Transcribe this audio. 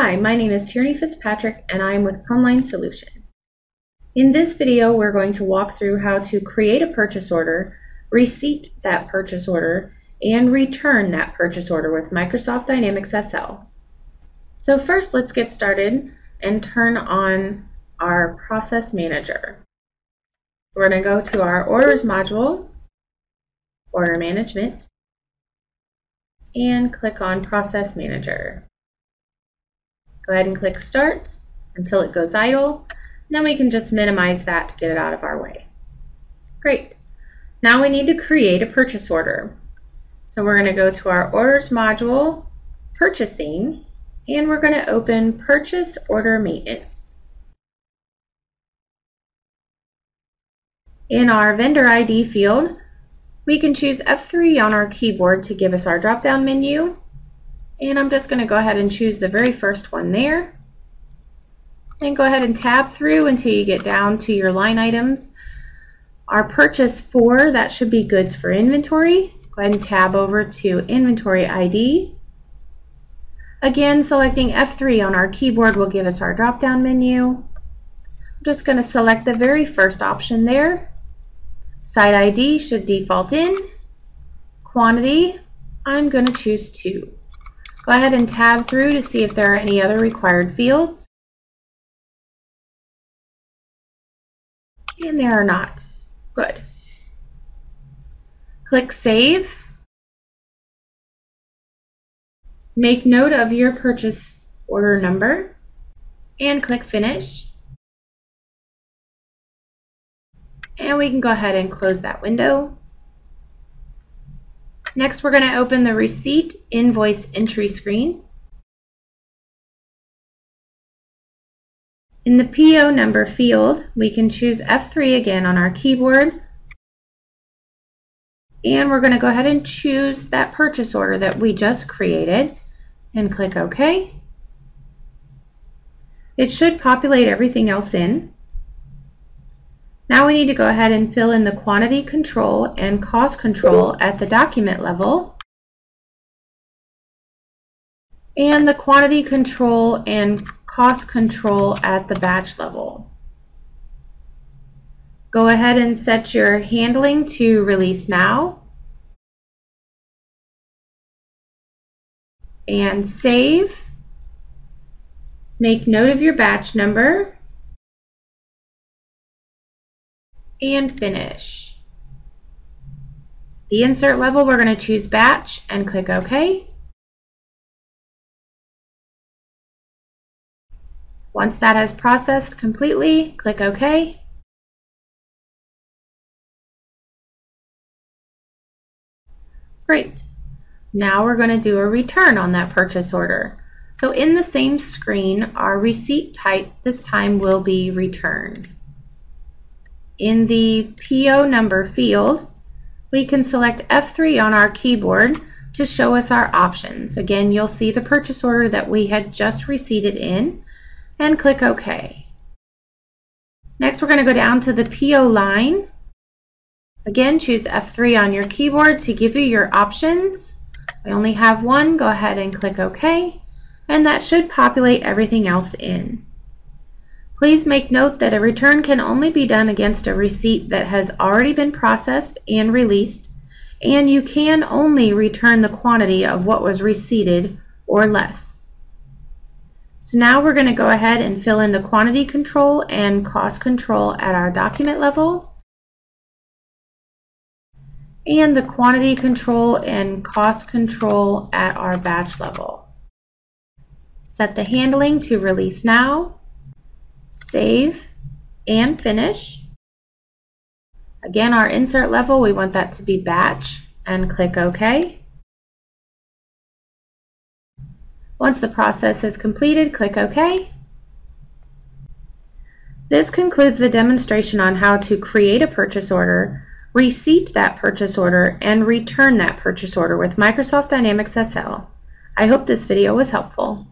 Hi, my name is Tierney Fitzpatrick and I'm with Plumline Solution. In this video, we're going to walk through how to create a purchase order, receipt that purchase order, and return that purchase order with Microsoft Dynamics SL. So first, let's get started and turn on our Process Manager. We're going to go to our Orders module, Order Management, and click on Process Manager. Go ahead and click Start until it goes idle. Then we can just minimize that to get it out of our way. Great. Now we need to create a purchase order. So we're going to go to our Orders module, Purchasing, and we're going to open Purchase Order Maintenance. In our Vendor ID field, we can choose F3 on our keyboard to give us our drop-down menu, and I'm just going to go ahead and choose the very first one there. And go ahead and tab through until you get down to your line items. Our purchase for, that should be goods for inventory. Go ahead and tab over to inventory ID. Again, selecting F3 on our keyboard will give us our drop-down menu. I'm just going to select the very first option there. Site ID should default in. Quantity, I'm going to choose 2. Go ahead and tab through to see if there are any other required fields. And there are not. Good. Click Save. Make note of your purchase order number and click Finish. And we can go ahead and close that window. Next, we're going to open the receipt invoice entry screen. In the PO number field, we can choose F3 again on our keyboard. And we're going to go ahead and choose that purchase order that we just created and click OK. It should populate everything else in. Now we need to go ahead and fill in the quantity control and cost control at the document level and the quantity control and cost control at the batch level. Go ahead and set your handling to release now and save. Make note of your batch number and finish. The insert level, we're going to choose batch and click OK. Once that has processed completely, click OK. Great. Now we're going to do a return on that purchase order. So in the same screen, our receipt type this time will be return. In the PO number field, we can select F3 on our keyboard to show us our options. Again, you'll see the purchase order that we had just receipted in and click OK. Next, we're going to go down to the PO line. Again, choose F3 on your keyboard to give you your options. I only have one. Go ahead and click OK. And that should populate everything else in. Please make note that a return can only be done against a receipt that has already been processed and released, and you can only return the quantity of what was receipted or less. So now we're going to go ahead and fill in the quantity control and cost control at our document level and the quantity control and cost control at our batch level. Set the handling to release now save, and finish. Again, our insert level, we want that to be batch and click OK. Once the process is completed, click OK. This concludes the demonstration on how to create a purchase order, receipt that purchase order, and return that purchase order with Microsoft Dynamics SL. I hope this video was helpful.